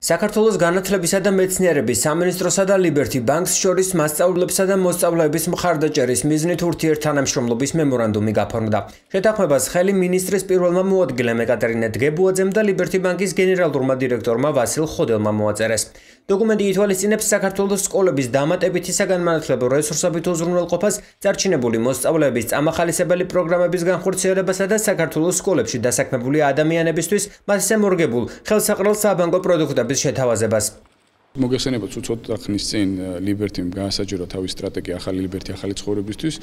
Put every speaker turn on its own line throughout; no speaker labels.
საქართველოს განათლებისა და მეცნიერების სამინისტროსა და ლიბერტი ბანკს შორის მასწავლებლებსა და მოსწავლეების მხარდაჭერის მიზნით ურთიერთთანამშრომლობის მემორანდუმი გაფორმდა. შეთანხმებას ხელი მინისტრის პირველმა მოადგილემ ეკატერინე დგებუაძემ და ლიბერტი ბანკის გენერალურმა დირექტორმა ვასილ ხოდელმა მოაწერეს. დოკუმენტი ითვალისწინებს საქართველოს სკოლების დამატებითი საგანმანათლებლო რესურსებით უზრუნველყოფას, წარჩინებული მოსწავლეების წამახალისებელი პროგრამების განხორციელებასა და საქართველოს სკოლებში დასაქმებული ადამიანებისთვის მასზე მორგებულ ხელსაყრელ საბანკო პროდუქტებს პროგრამების შეთავაზებას.
მოგეხსენებათ უცოტ ხნის წინ ლიბერტიმ გაასაჯირო თავის სტრატეგია ახალი ლიბერტი ახალი ცხოვრებისთვის,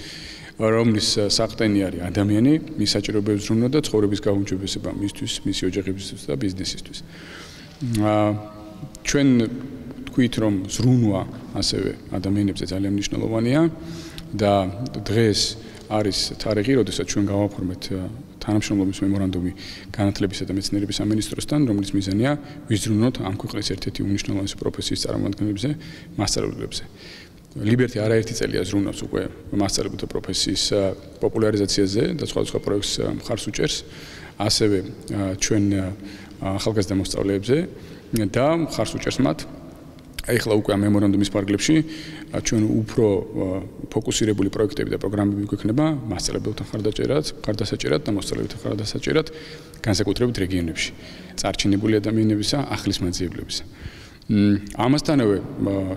რომლის საყრდენი არის ადამიანი, მის საჭიროებებს ზრუნვა და ცხოვრების გაუმჯობესება მისთვის, მისი ოჯახებისთვის და ბიზნესისთვის. აა ჩვენ თქვით რომ ზრუნვა ასევე ადამიანებზე ძალიან მნიშვნელოვანია და დღეს არის თარიღი, როდესაც ჩვენ გავაფორმეთ თანამშრომლობის მემორანდუმი განათლებისა და მეცნიერების სამინისტროსთან, რომლის მიზანია ვიზრუნოთ ამ ქვეყნის ერთ-ერთი უნიშნელოვანესი პროფესიის წარმომადგენლებზე, მასწავლებლებზე. ლიბერტი არაერთი წელია ზრუნავს უკვე მასწავლებელთა პროფესიის პოპულარიზაციაზე და სხვადასხვა პროექტს მხარს უჭერს, ასევე ჩვენ ახალგაზრდა მოსწავლეებზე და მხარს უჭერს მათ ეხლა უკვე ამ მემორანდუმის პარგლებში ჩვენ უფრო ფოკუსირებული პროექტები და პროგრამები გვექნება მასწავლებელთა ხარდაჭერად, ხარდასაჭერად და მოსწავლეთა ხარდასაჭერად განსაკუთრებით რეგიონებში. წარჩინებული ადამიანებისა ახლის მაძიებლებისა. ამასთანავე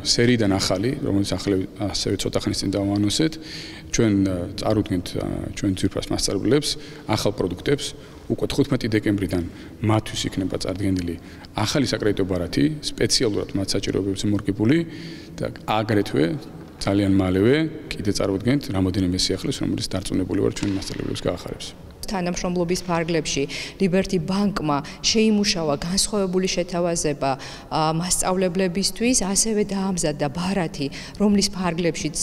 სერიდან ახალი, რომელიც ახლა ასევე ცოტა ხნის წინ დავანონსეთ, ჩვენ წარუდგენთ ჩვენ ძირფას მასწავლებლებს ახალ პროდუქტებს უკვე 15 დეკემბრიდან მათთვის იქნება წარდგენილი ახალი საკრედიტო ბარათი, სპეციალურად მათ საჭიროებებს მორგებული და აგრეთვე ძალიან მალევე კიდე წარუდგენთ რამოდენიმე სიახლეს, რომელიც დარწმუნებული ვარ ჩვენ მასწავლებლებს გაახარებს.
თანამშრომლობის ფარგლებში ლიბერტი ბანკმა შეიმუშავა განსხვავებული შეთავაზება მასწავლებლებისთვის, ასევე დაამზადა ბარათი, რომლის ფარგლებშიც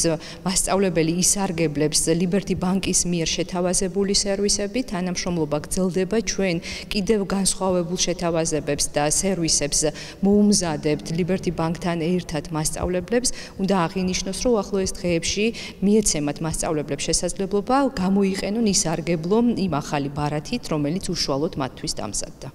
მასწავლებელი ისარგებლებს ლიბერტი ბანკის მიერ შეთავაზებული სერვისები, თანამშრომლობა გრძელდება ჩვენ კიდევ განსხვავებულ შეთავაზებებს და სერვისებს მოუმზადებთ ლიბერტი ბანკთან ერთად მასწავლებლებს. უნდა აღინიშნოს, რომ ახლოეს დღეებში მიეცემათ მასწავლებლებს შესაძლებლობა გამოიყენონ ისარგებლო იმ ახალი ბარათით, რომელიც უშუალოდ მათთვის დამზადდა.